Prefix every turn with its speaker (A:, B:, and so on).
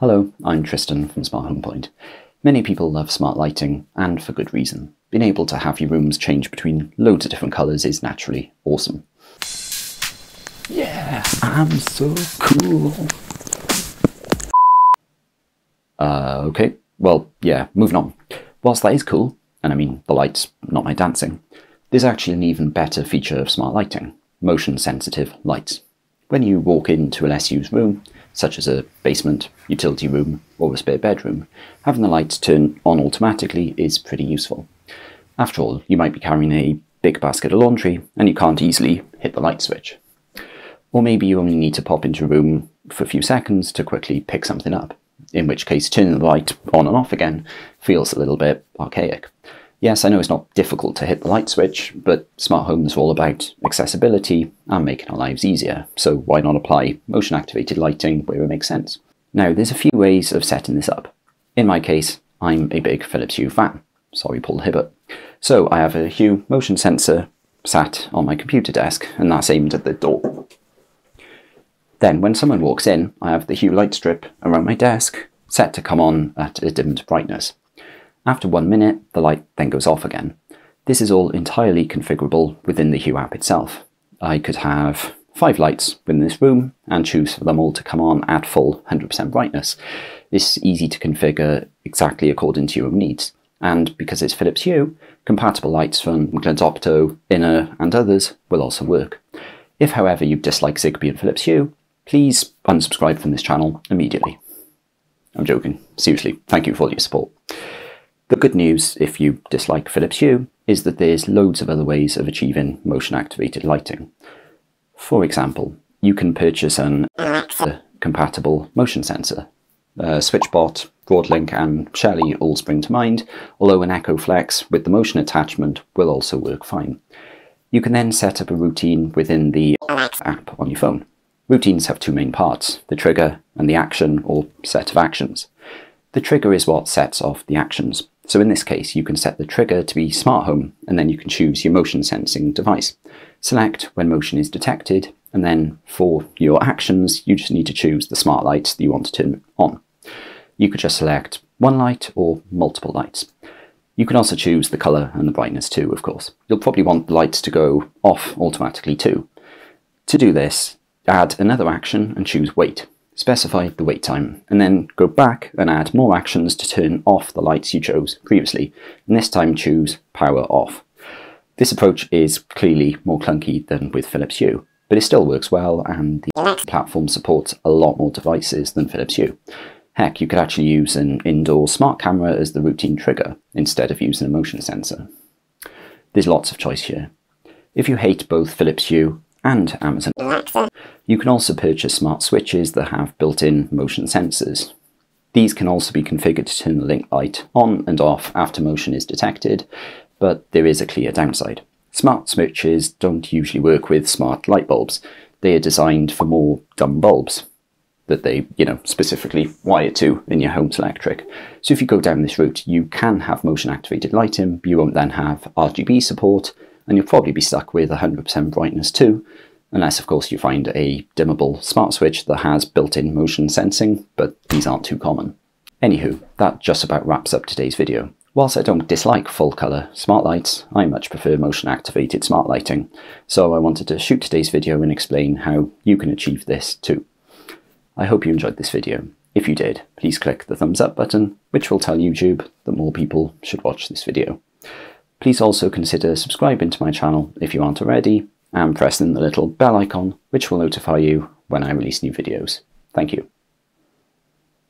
A: Hello, I'm Tristan from Smart Home Point. Many people love smart lighting, and for good reason. Being able to have your rooms change between loads of different colours is naturally awesome. Yeah, I'm so cool. Uh, okay, well, yeah, moving on. Whilst that is cool, and I mean the lights, not my dancing, there's actually an even better feature of smart lighting motion sensitive lights. When you walk into a less used room, such as a basement, utility room, or a spare bedroom, having the lights turn on automatically is pretty useful. After all, you might be carrying a big basket of laundry and you can't easily hit the light switch. Or maybe you only need to pop into a room for a few seconds to quickly pick something up, in which case turning the light on and off again feels a little bit archaic. Yes, I know it's not difficult to hit the light switch, but smart homes are all about accessibility and making our lives easier, so why not apply motion activated lighting where it makes sense? Now, there's a few ways of setting this up. In my case, I'm a big Philips Hue fan. Sorry, Paul Hibbert. So I have a Hue motion sensor sat on my computer desk, and that's aimed at the door. Then, when someone walks in, I have the Hue light strip around my desk set to come on at a dimmed brightness. After one minute, the light then goes off again. This is all entirely configurable within the Hue app itself. I could have five lights within this room and choose for them all to come on at full 100% brightness. This is easy to configure exactly according to your own needs. And because it's Philips Hue, compatible lights from Glen's Opto, Innr and others will also work. If however you dislike Zigbee and Philips Hue, please unsubscribe from this channel immediately. I'm joking. Seriously, thank you for all your support. The good news, if you dislike Philips Hue, is that there's loads of other ways of achieving motion-activated lighting. For example, you can purchase an Alexa-compatible motion sensor. Uh, SwitchBot, Broadlink and Shelly all spring to mind, although an Echo Flex with the motion attachment will also work fine. You can then set up a routine within the app on your phone. Routines have two main parts, the trigger and the action or set of actions. The trigger is what sets off the actions. So in this case, you can set the trigger to be smart home, and then you can choose your motion sensing device. Select when motion is detected, and then for your actions, you just need to choose the smart lights that you want to turn on. You could just select one light or multiple lights. You can also choose the colour and the brightness too, of course. You'll probably want the lights to go off automatically too. To do this, add another action and choose wait specify the wait time, and then go back and add more actions to turn off the lights you chose previously, and this time choose power off. This approach is clearly more clunky than with Philips Hue, but it still works well and the platform supports a lot more devices than Philips Hue. Heck, you could actually use an indoor smart camera as the routine trigger instead of using a motion sensor. There's lots of choice here. If you hate both Philips Hue and Amazon Alexa, you can also purchase smart switches that have built-in motion sensors. These can also be configured to turn the link light on and off after motion is detected, but there is a clear downside. Smart switches don't usually work with smart light bulbs. They are designed for more dumb bulbs that they, you know, specifically wire to in your home's electric. So if you go down this route, you can have motion activated lighting, but you won't then have RGB support, and you'll probably be stuck with 100% brightness too, unless of course you find a dimmable smart switch that has built-in motion sensing, but these aren't too common. Anywho, that just about wraps up today's video. Whilst I don't dislike full colour smart lights, I much prefer motion activated smart lighting, so I wanted to shoot today's video and explain how you can achieve this too. I hope you enjoyed this video. If you did, please click the thumbs up button, which will tell YouTube that more people should watch this video. Please also consider subscribing to my channel if you aren't already, and pressing the little bell icon which will notify you when I release new videos. Thank you.